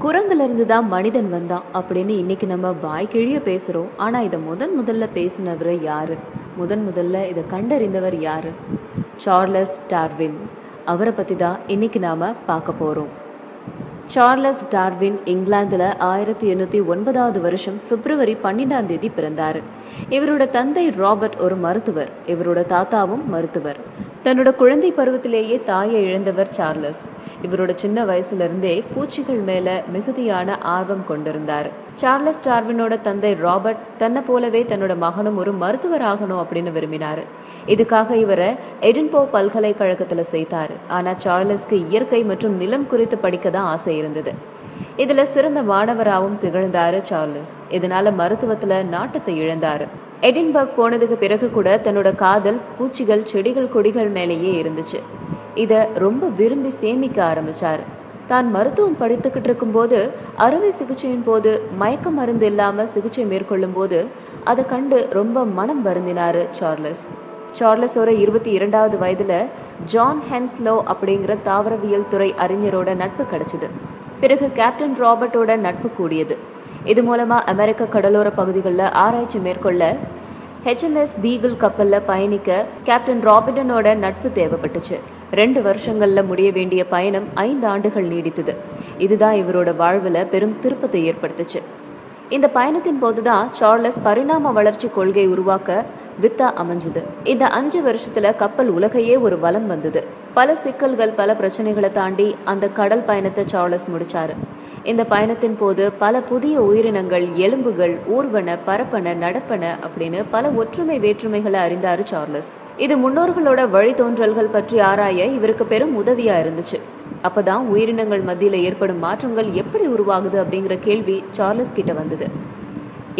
குரங்குலேருந்து தான் மனிதன் வந்தான் அப்படின்னு இன்னைக்கு நம்ம வாய் கிழிய பேசுகிறோம் ஆனால் இதை முதன் முதல்ல பேசினவர் யார்? முதன் முதல்ல இதை கண்டறிந்தவர் யார்? Charles Darwin. அவரை பற்றி தான் இன்னைக்கு நாம் பார்க்க போகிறோம் சார்லஸ் டார்வின் இங்கிலாந்துல ஆயிரத்தி எண்ணூற்றி ஒன்பதாவது வருஷம் பிப்ரவரி பன்னிரெண்டாம் தேதி பிறந்தார். இவரோட தந்தை ராபர்ட் ஒரு மருத்துவர். இவரோட தாத்தாவும் மருத்துவர். தன்னோட குழந்தை பருவத்திலேயே தாயை இழந்தவர் சார்லஸ். இவரோட சின்ன வயசுல இருந்தே பூச்சிகள் மேல மிகுதியான ஆர்வம் கொண்டிருந்தார். சார்லஸ் டார்வினோட தந்தை ராபர்ட் தன்னை போலவே தன்னோட மகனும் ஒரு மருத்துவர் ஆகணும் அப்படின்னு விரும்பினாரு. இதுக்காக இவரை எடின்போ பல்கலைக்கழகத்துல சேர்த்தாரு. ஆனா சார்லஸ்க்கு இயற்கை மற்றும் நிலம் குறித்து படிக்க தான் ஆசை இருந்தது. இதுல சிறந்த மாணவராகவும் திகழ்ந்தாரு சார்லஸ். இதனால மருத்துவத்துல நாட்டத்தை இழந்தாரு. எடின்பர்க் போனதுக்கு பிறகு கூட தன்னோட காதல் பூச்சிகள் செடிகள் கொடிகள் மேலேயே இருந்துச்சு. இத ரொம்ப விரும்பி சேமிக்க ஆரம்பிச்சாரு. தான் மருத்துவம் படித்துக்கிட்டு இருக்கும்போது அறுவை சிகிச்சையின் போது மயக்க மருந்து இல்லாமல் சிகிச்சை மேற்கொள்ளும் போது அதை கண்டு ரொம்ப மனம் வருந்தினார் சார்லஸ். சார்லஸோட இருபத்தி இரண்டாவது வயதில் ஜான் ஹென்ஸ்லோ அப்படிங்கிற தாவரவியல் துறை அறிஞரோட நட்பு கிடைச்சிது. பிறகு கேப்டன் ராபர்ட்டோட நட்பு கூடியது. இது மூலமாக அமெரிக்க கடலோர பகுதிகளில் ஆராய்ச்சி மேற்கொள்ள ஹெச்எம்எஸ் பீகிள் கப்பல்ல பயணிக்க கேப்டன் ராபிடனோட நட்பு தேவைப்பட்டுச்சு. ரெண்டு வருஷங்களில் முடிய வேண்டிய பயணம் ஐந்து ஆண்டுகள் நீடித்தது. இதுதான் இவரோட வாழ்வுல பெரும் திருப்பத்தை ஏற்படுத்துச்சு. இந்த பயணத்தின் போதுதான் சார்லஸ் பரிணாம வளர்ச்சி கொள்கை உருவாக்க வித்தா அமைஞ்சது. இந்த அஞ்சு வருஷத்துல கப்பல் உலகையே ஒரு வலம் வந்தது. பல சிக்கல்கள் பல பிரச்சனைகளை தாண்டி அந்த கடல் பயணத்தை சார்லஸ் முடிச்சாரு. இந்த பயணத்தின் போது பல புதிய உயிரினங்கள் எலும்புகள் ஊர்வன பரப்பன நடப்பன அப்படின்னு பல ஒற்றுமை வேற்றுமைகளை அறிந்தாரு சார்லஸ். இது முன்னோர்களோட வழித்தோன்றல்கள் பற்றி ஆராய இவருக்கு பெரும் உதவியா இருந்துச்சு. அப்பதான் உயிரினங்கள் மத்தியில ஏற்படும் மாற்றங்கள் எப்படி உருவாகுது அப்படிங்கிற கேள்வி சார்லஸ் கிட்ட வந்தது.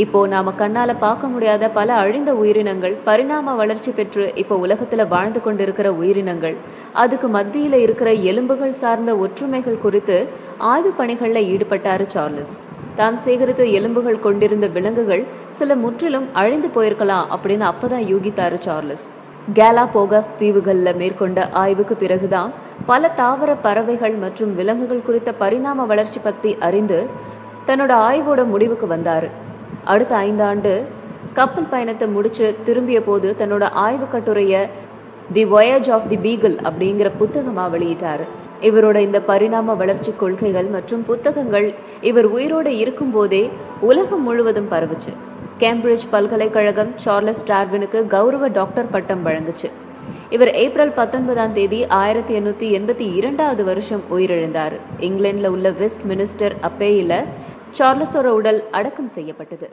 இப்போ நாம கண்ணால பார்க்க முடியாத பல அழிந்த உயிரினங்கள் பரிணாம வளர்ச்சி பெற்று இப்போ உலகத்துல வாழ்ந்து கொண்டிருக்கிற உயிரினங்கள். அதுக்கு மத்தியில இருக்கிற எலும்புகள் சார்ந்த ஒற்றுமைகள் குறித்து ஆய்வு பணிகள்ல ஈடுபட்டாரு சார்லஸ். தான் சேகரித்த எலும்புகள் கொண்டிருந்த விலங்குகள் சில முற்றிலும் அழிந்து போயிருக்கலாம் அப்படின்னு அப்பதான் யூகித்தாரு சார்லஸ். கேலாபோகாஸ் தீவுகள்ல மேற்கொண்ட ஆய்வுக்கு பிறகுதான் பல தாவர பறவைகள் மற்றும் விலங்குகள் குறித்த பரிணாம வளர்ச்சி பத்தி அறிந்து தன்னோட ஆய்வோட முடிவுக்கு வந்தாரு. அடுத்த ஐந்தாண்டு கப்பல் பயணத்தை முடிச்சு திரும்பிய போது தன்னோட ஆய்வு கட்டுரைய தி வொயேஜ் ஆஃப் தி பீகிள் அப்படிங்கிற புத்தகமா வெளியிட்டாரு. இவரோட இந்த பரிணாம வளர்ச்சி கொள்கைகள் மற்றும் புத்தகங்கள் இவர் உயிரோடு இருக்கும்போதே உலகம் முழுவதும் பரவுச்சு. கேம்பிரிட்ஜ் பல்கலைக்கழகம் சார்லஸ் டார்வினுக்கு கௌரவ டாக்டர் பட்டம் வழங்குச்சு. இவர் ஏப்ரல் பத்தொன்பதாம் தேதி ஆயிரத்தி எண்ணூற்றி எண்பத்தி இரண்டாவது வருஷம் உயிரிழந்தார். இங்கிலாந்துல உள்ள வெஸ்ட் மினிஸ்டர் அப்பேயில சார்லஸோட உடல் அடக்கம் செய்யப்பட்டது.